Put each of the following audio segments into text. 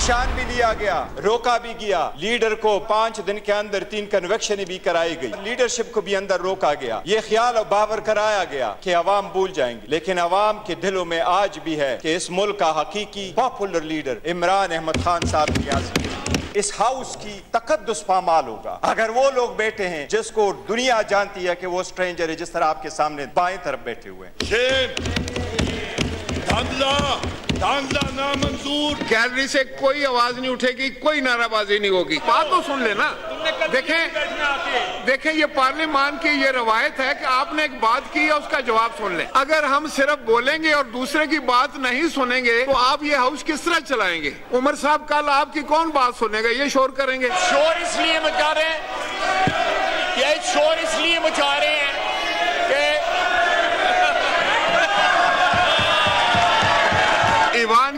निशान भी लिया गया, रोका भी गया। लीडर को पाँच दिन के अंदर तीन कन्वेक्शन भी कराई गई। लीडरशिप को भी अंदर रोका गया। ये ख्याल और बावर कराया गया कि अवाम भूल जाएँगे। लेकिन अवाम के दिलों में आज भी है कि इस मुल्क का हकीकी पॉपुलर लीडर इमरान अहमद खान साहब नियाजी इस हाउस की तकदस पामाल होगा। अगर वो लोग बैठे हैं जिसको दुनिया जानती है कि वो स्ट्रेंजर है, जिस तरह आपके सामने बाएँ तरफ़ बैठे हुए हैं। धांधला धांधला नामंजूर। गैलरी से कोई आवाज़ नहीं उठेगी कोई नाराबाजी नहीं होगी। बात तो सुन लेना। देखें देखें ये पार्लियामान की ये रवायत है कि आपने एक बात की है उसका जवाब सुन लें। अगर हम सिर्फ़ बोलेंगे और दूसरे की बात नहीं सुनेंगे तो आप ये हाउस किस तरह चलाएँगे? उमर साहब कल आपकी कौन बात सुनेगा? ये शोर करेंगे। शोर इसलिए मचा रहे हैं। ये शोर इसलिए मचा रहे हैं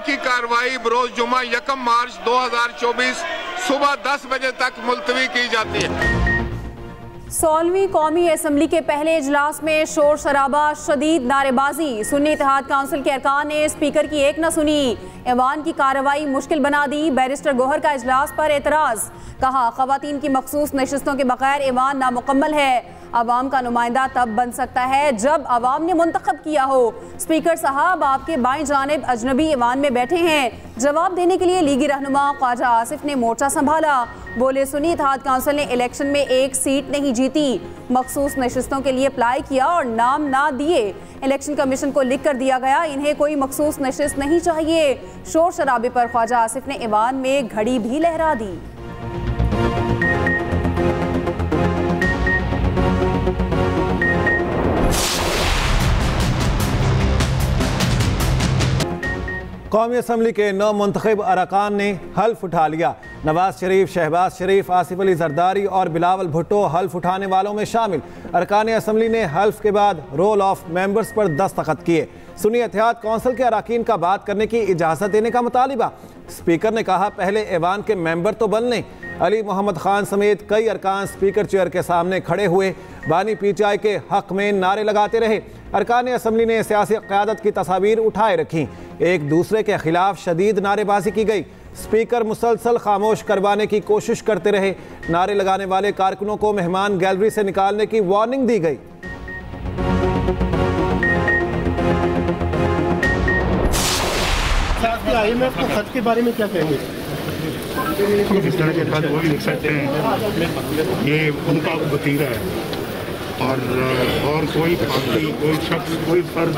की कार्रवाई बरोज जुमा यकम मार्च 2024 सुबह 10 बजे तक मुलतवी की जाती है। सोलहवीं कौमी असम्बली के पहले इजलास में शोर शराबा, शदीद नारेबाजी। सुन्नी इतिहाद काउंसिल के अरकान ने स्पीकर की एक न सुनी। ऐवान की कार्रवाई मुश्किल बना दी। बैरिस्टर गोहर का इजलास पर एतराज़। कहा, खवतान की मखसूस नशस्तों के बगैर ऐवान नामुकम्मल है। आवाम का नुमाइंदा तब बन सकता है जब आवाम ने मुंतखब किया हो। स्पीकर साहब आपके बाएँ जानब अजनबी ईवान में बैठे हैं। जवाब देने के लिए लीगी रहनुमा ख्वाजा आसिफ ने मोर्चा संभाला। बोले, सुनी इतिहाद काउंसिल ने इलेक्शन में एक सीट नहीं जीती। मखसूस नशस्तों के लिए अप्लाई किया और नाम ना दिए। इलेक्शन कमीशन को लिख कर दिया गया, इन्हें कोई मखसूस नशस्त नहीं चाहिए। शोर शराबे पर ख्वाजा आसिफ ने ईवान में घड़ी भी लहरा दी। कौमी असम्बली के नौ मंतखब अरकान ने हल्फ उठा लिया। नवाज़ शरीफ, शहबाज शरीफ, आसिफ अली जरदारी और बिलावल भुट्टो हल्फ उठाने वालों में शामिल। अरकान असम्बली ने हल्फ के बाद रोल ऑफ़ मेंबर्स पर दस्तखत किए। सुनी एहतियात कौंसिल के अरकान का बात करने की इजाज़त देने का मुतालबा। स्पीकर ने कहा, पहले ऐवान के मेंबर तो बन लें। अली मोहम्मद खान समेत कई अरकान स्पीकर चेयर के सामने खड़े हुए, बानी पीचाई के हक में नारे लगाते रहे। अरकान असम्बली ने सियासी क्यादत की तस्वीर उठाए रखी। एक दूसरे के खिलाफ शदीद नारेबाजी की गई। स्पीकर मुसलसल खामोश करवाने की कोशिश करते रहे। नारे लगाने वाले कारकुनों को मेहमान गैलरी से निकालने की वार्निंग दी गई। आईएमएफ को खत के बारे में क्या कहेंगे? इस तरह के खत वो भी लिख सकते हैं। ये उनका वतीरा है। और और कोई पार्टी कोई शख्स कोई फर्द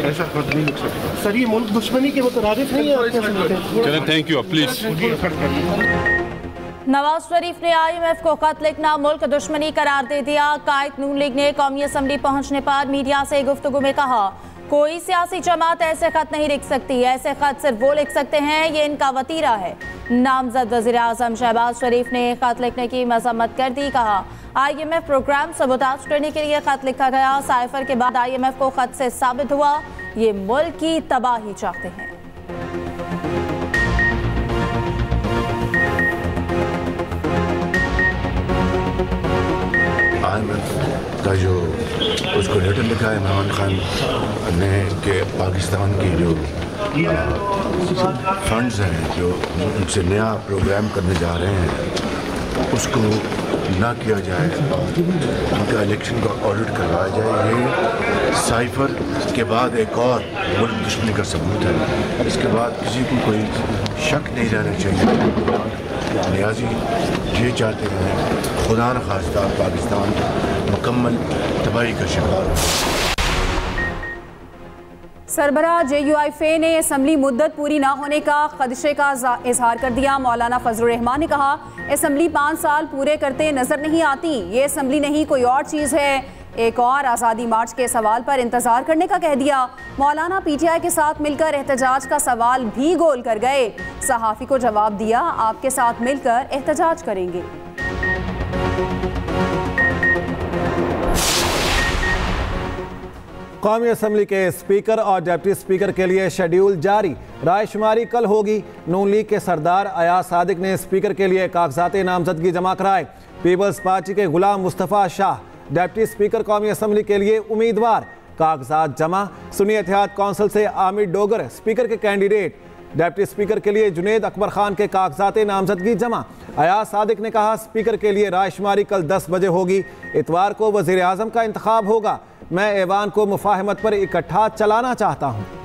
ऐसा खत नहीं लिख सकता। सर ये मुल्क दुश्मनी के मुतरफ नहीं है? चलें thank you please Nawaz Sharif ने आईएमएफ को खत लिखना मुल्क दुश्मनी करार दे दिया। कायद नून लीग ने कौमी असम्बली पहुँचने पर मीडिया से गुफ्तगु में कहा कोई सियासी जमात ऐसे खत नहीं लिख सकती। ऐसे खत सिर्फ़ वो लिख सकते हैं, ये इनका वतीरा है। नामजद वज़ीर आज़म शहबाज शरीफ ने खत लिखने की मजम्मत कर दी, कहा आई एम एफ़ प्रोग्राम सबोताज करने के लिए खत लिखा गया। साइफर के बाद आई एम एफ़ को खत से साबित हुआ। ये मुल्क की तबाही चाहते हैं। का जो उसको लेटर लिखा है इमरान खान ने कि पाकिस्तान की जो फंड्स हैं, जो उनसे नया प्रोग्राम करने जा रहे हैं, उसको ना किया जाए, उनका इलेक्शन का ऑडिट करवाया जाए, ये साइफर के बाद एक और मुल्क दुश्मनी का सबूत है। इसके बाद किसी को कोई शक नहीं रहना चाहिए। नियाजी ये चाहते हैं, खुदा न खास्ता, पाकिस्तान मुकम्मल तबाही का शिकार सरबरा जे यू आई फे ने असम्बली मुद्दत पूरी ना होने का खदशे का इजहार कर दिया। मौलाना फजल रहमान ने कहा, असम्बली पाँच साल पूरे करते नज़र नहीं आती। ये असम्बली नहीं, कोई और चीज़ है। एक और आज़ादी मार्च के सवाल पर इंतज़ार करने का कह दिया। मौलाना पीटीआई के साथ मिलकर एहतजाज का सवाल भी गोल कर गए। सहाफ़ी को जवाब दिया, आपके साथ मिलकर एहतजाज करेंगे। कौमी असम्बली के स्पीकर और डिप्टी स्पीकर के लिए शेड्यूल जारी। रायशुमारी कल होगी। नून लीग के सरदार अयाज सादिक ने स्पीकर के लिए कागजात नामजदगी जमा कराए। पीपल्स पार्टी के गुलाम मुस्तफ़ा शाह डिप्टी स्पीकर कौमी असम्बली के लिए उम्मीदवार। कागजात जमा। सुनी एहतियात कौंसिल से आमिर डोगर, स्पीकर के कैंडिडेट। डेप्टी स्पीकर के लिए जुनेद अकबर खान के कागजात नामजदगी जमा। अयाज सादिक ने कहा, स्पीकर के लिए रायशुमारी कल दस बजे होगी। इतवार को वज़ीर अजम का इंतखब होगा। मैं ऐवान को मुफाहमत पर इकट्ठा चलाना चाहता हूँ।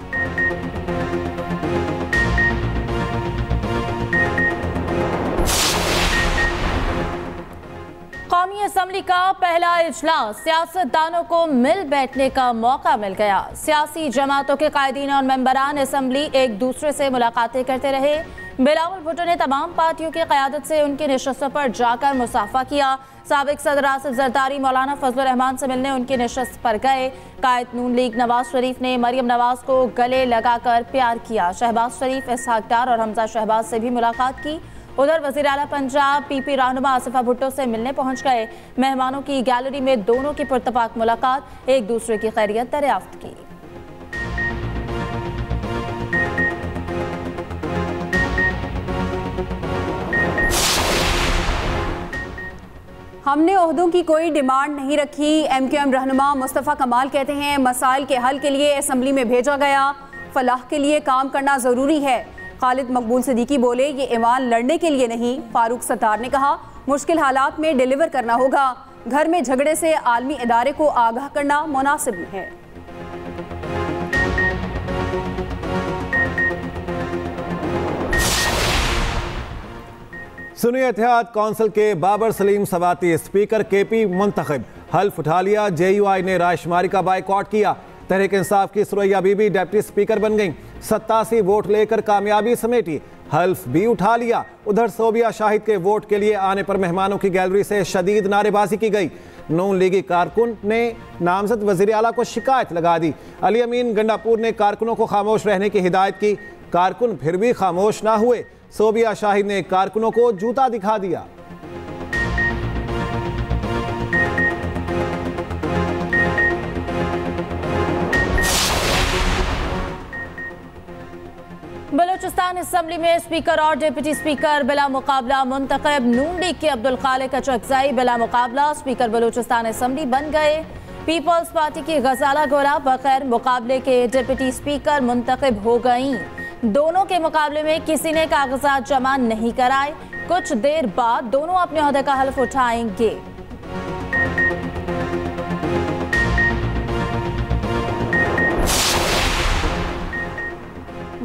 असम्बली का पहला इजलास। सियासतदानों को मिल बैठने का मौका मिल गया। सियासी जमातों के कायदीन और मेंबरान असम्बली एक दूसरे से मुलाकातें करते रहे। बिलावल भुट्टो ने तमाम पार्टियों की क्यादत से उनकी नशस्तों पर जाकर मुसाफा किया। सबक सदर आसिफ जरदारी, मौलाना फजल रहमान से मिलने उनकी नशस्त पर गए। कायद नून लीग नवाज़ शरीफ ने मरियम नवाज़ को गले लगाकर प्यार किया। शहबाज शरीफ, इसहाक डार और हमजा शहबाज से भी मुलाकात की। उधर वज़ीर अला पंजाब, पीपी रहनुमा आसिफा भुट्टो से मिलने पहुँच गए। मेहमानों की गैलरी में दोनों की पुरतपाक मुलाकात, एक दूसरे की खैरियत दरियाफ्त की। हमने अहदों की कोई डिमांड नहीं रखी एम क्यू एम रहनुमा मुस्तफ़ा कमाल कहते हैं, मसाइल के हल के लिए असम्बली में भेजा गया। फलाह के लिए काम करना ज़रूरी है। खालिद मकबूल सदीकी बोले, ये ईमान लड़ने के लिए नहीं, फारूक सत्तार ने कहा। मुश्किल हालात में डिलीवर करना होगा। घर में झगड़े से आलमी इदारे को आगाह करना मुनासिब है। सुनी एहतियात कौंसिल के Babar Saleem Swati, speaker K P मुंतखब। हल्फ उठा लिया जे यू आई ने रायशुमारी का बाइकआउट किया। तहरीक इंसाफ की सुरैया बीबी, डेप्टी स्पीकर बन गई। सत्तासी वोट लेकर कामयाबी समेटी। हल्फ भी उठा लिया। उधर सोबिया शाहिद के वोट के लिए आने पर मेहमानों की गैलरी से शदीद नारेबाजी की गई। नून लीगी कारकुन ने नामजद वज़ीर अला को शिकायत लगा दी। अली अमीन गंडापुर ने कारकुनों को खामोश रहने की हिदायत की। कारकुन फिर भी खामोश ना हुए। सोबिया शाहिद ने कारकुनों को जूता दिखा दिया। बलूचिस्तान असम्बली में स्पीकर और डिप्टी स्पीकर बिला मुकाबला मुंतखब। नून लीग के अब्दुल खालिक अचकजाई बिला मुकाबला स्पीकर बलूचिस्तान असम्बली बन गए। पीपल्स पार्टी की गजाला गोरा बगैर मुकाबले के डिप्टी स्पीकर मुंतखब हो गईं। दोनों के मुकाबले में किसी ने कागजात जमा नहीं कराए। कुछ देर बाद दोनों अपने अहदे का हल्फ उठाएँगे।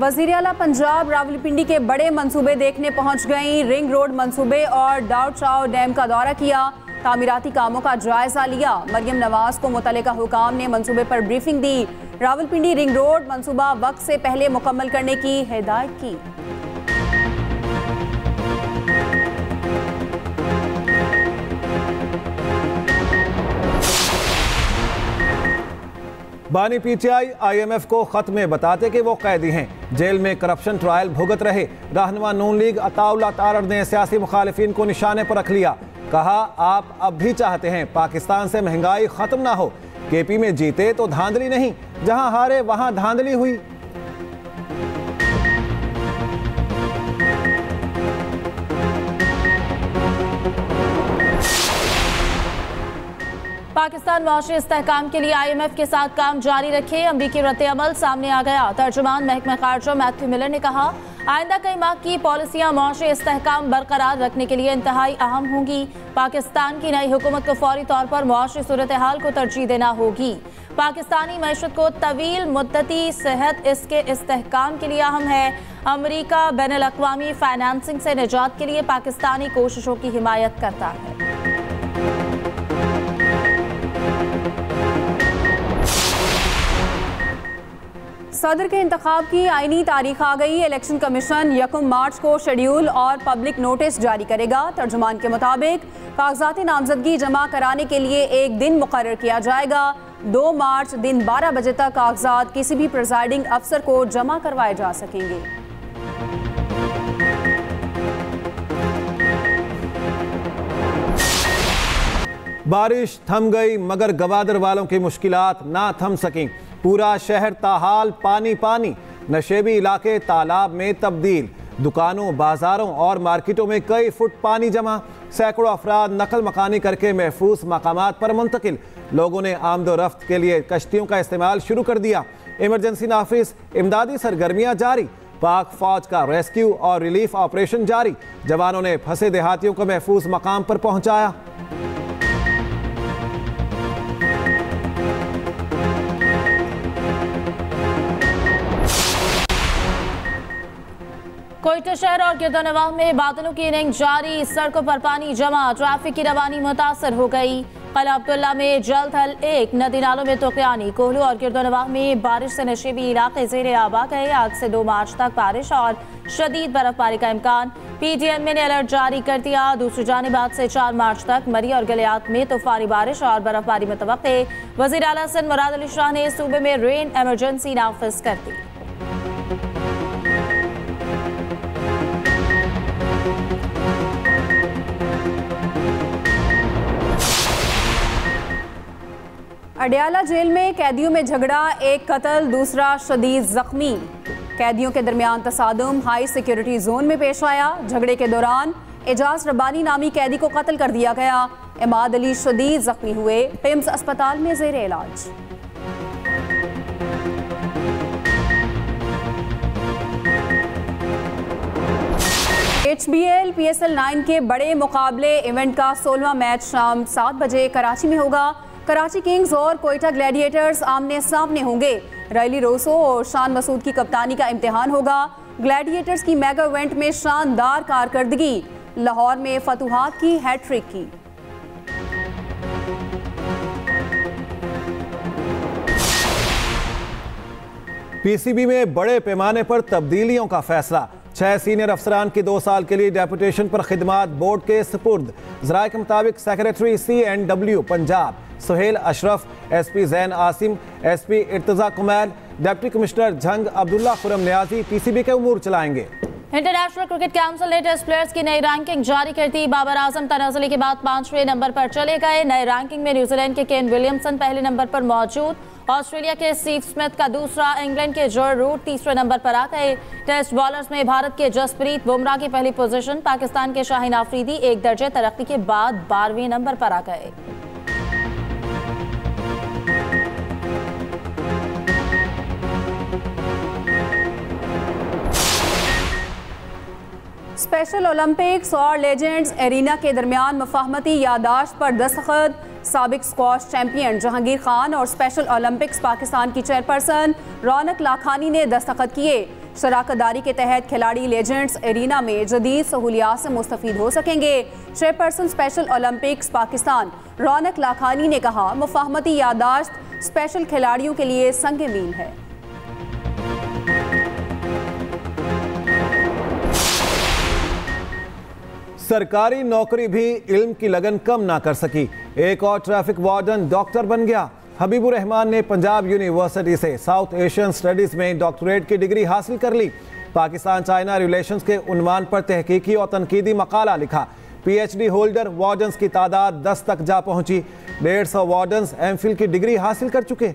वज़ीर अला पंजाब रावलपिंडी के बड़े मंसूबे देखने पहुँच गई। रिंग रोड मंसूबे और डाउट चाव डैम का दौरा किया। तामीराती कामों का जायजा लिया। मरियम नवाज़ को मुतल हुकाम ने मंसूबे पर ब्रीफिंग दी। रावलपिंडी रिंग रोड मंसूबा वक्त से पहले मुकम्मल करने की हिदायत की। बानी पीटीआई, आईएमएफ को खत में बताते कि वो कैदी हैं। जेल में करप्शन ट्रायल भुगत रहे। रहनुमा नून लीग अताउल्ला तारड़ ने सियासी मुखालिफिन को निशाने पर रख लिया। कहा, आप अब भी चाहते हैं पाकिस्तान से महँगाई खत्म ना हो। केपी में जीते तो धांधली नहीं। जहाँ हारे वहाँ धांधली हुई। पाकिस्तान मुआशी इसकाम के लिए आई एम एफ़ के साथ काम जारी रखे। अमरीकी रद्द अमल सामने आ गया। तर्जुमान महकमा खारजा मैथ्यू मिलर ने कहा, आइंदा कई माह की पॉलिसियाँ मुआशी इसकाम बरकरार रखने के लिए इंतहाई अहम होंगी। पाकिस्तान की नई हुकूमत को फौरी तौर पर मुआशी सूरत हाल को तरजीह देना होगी। पाकिस्तानी मैशत को तवील मुद्दती सेहत इसके इसकाम के लिए अहम है। अमरीका बैन अवी फाइनेंसिंग से निजात के लिए पाकिस्तानी कोशिशों की हिमायत करता है। सदर के इंतखाब की आईनी तारीख आ गई। इलेक्शन कमीशन यकम मार्च को शेड्यूल और पब्लिक नोटिस जारी करेगा। तर्जुमान के मुताबिक, कागजात नामजदगी जमा कराने के लिए एक दिन मुकर किया जाएगा। दो मार्च दिन 12 बजे तक कागजात किसी भी प्रिजाइडिंग अफसर को जमा करवाए जा सकेंगे। बारिश थम गई, मगर गवादर वालों की मुश्किलात ना थम सकें। पूरा शहर ताहाल, पानी पानी। नशेबी इलाके तालाब में तब्दील। दुकानों, बाजारों और मार्केटों में कई फुट पानी जमा। सैकड़ों अफराद नकल मकानी करके महफूज मकाम पर मुंतकिल। लोगों ने आमदो रफ्त के लिए कश्तियों का इस्तेमाल शुरू कर दिया। इमरजेंसी नाफिस, इमदादी सरगर्मियाँ जारी। पाक फौज का रेस्क्यू और रिलीफ ऑपरेशन जारी। जवानों ने फंसे देहातियों को महफूज मकाम पर पहुँचाया। कोयटा शहर और गिरदनवाह में बादलों की इनिंग जारी, सड़कों पर पानी जमा, ट्रैफ़िक की रवानी मुतासर हो गई। कल अब्दुल्ला में जल थल एक, नदी नालों में तोकयानी कोहलू और गिरदनवाह में बारिश से नशीबी इलाके जेर आबा गए। आज से दो मार्च तक बारिश और शदीद बर्फबारी का इम्कान। पीटीएम ने अलर्ट जारी कर दिया। दूसरी जानब आज से चार मार्च तक मरी और गलियात में तूफानी बारिश और बर्फबारी मुतव वज़ीर अला सिंध मुराद अली शाह ने सूबे में रेन एमरजेंसी नाफिज कर दी। अडयाला जेल में कैदियों में झगड़ा, एक कत्ल, दूसरा शदीद जख्मी। कैदियों के दरमियान तसादम हाई सिक्योरिटी जोन में पेश आया। झगड़े के दौरान एजाज रब्बानी नामी कैदी को कत्ल कर दिया गया। इमाद अली शदीद जख्मी हुए। पिम्स अस्पताल में जेर इलाज। H B L P S L nine के बड़े मुकाबले इवेंट का सोलवा मैच शाम सात बजे कराची में होगा। कराची किंग्स और कोयटा ग्लैडिएटर्स आमने सामने होंगे। रैली रोसो और शान मसूद की कप्तानी का इम्तिहान होगा। ग्लैडिएटर्स की मेगा इवेंट में शानदार कारकर्दगी, लाहौर में फतुहात की हैट्रिक की। पीसीबी में बड़े पैमाने पर तब्दीलियों का फैसला। छह सीनियर अफसरान की दो साल के लिए डेपुटेशन पर खिदमात बोर्ड के सपुर्द। जराये के मुताबिक secretary C and W Punjab. Sohail Ashraf, S P Zain Asim, S P Irtaza Kumail deputy commissioner Jhang Abdullah Khurram Niazi PCB के उमूर चलाएँगे। इंटरनेशनल क्रिकेट काउंसिल ने टेस्ट प्लेयर्स की नई रैंकिंग जारी कर दी। बाबर आज़म तनाजली के बाद पाँचवें नंबर पर चले गए। नए रैंकिंग में न्यूजीलैंड के केन विलियमसन पहले नंबर पर मौजूद। ऑस्ट्रेलिया के स्टीव स्मिथ का दूसरा इंग्लैंड के ज़ोर रूट तीसरे नंबर पर आ गए। टेस्ट बॉलर्स में भारत के जसप्रीत बुमराह की पहली पोजीशन पाकिस्तान के शाहीन आफरीदी एक दर्जे तरक्की के बाद बारहवें नंबर पर आ गए। स्पेशल ओलंपिक्स और लेजेंड्स एरिना के दरमियान मफाहमती यादाश्त पर दस्तखत। सबक स्कॉश चैंपियन जहांगीर खान और स्पेशल ओलंपिक्स पाकिस्तान की चेयरपर्सन रौनक लाखानी ने दस्तखत किए। शराकतदारी के तहत खिलाड़ी लेजेंड्स एरिना में जदीद सहूलियात से मुस्तफ़ हो सकेंगे। Chairperson Special Olympics Pakistan Raunaq Lakhani ने कहा, मुफाहमती यादाश्त स्पेशल खिलाड़ियों के लिए संग मील है। सरकारी नौकरी भी इल्म की लगन कम ना कर सकी। एक और ट्रैफ़िक वार्डन डॉक्टर बन गया। हबीबुर रहमान ने पंजाब यूनिवर्सिटी से साउथ एशियन स्टडीज़ में डॉक्टरेट की डिग्री हासिल कर ली। पाकिस्तान चाइना रिलेशंस के उन्वान पर तहकीकी और तनकीदी मकाला लिखा। पीएचडी होल्डर वार्डन्स की तादाद 10 तक जा पहुँची। डेढ़ सौ वार्डन्स एम की डिग्री हासिल कर चुके।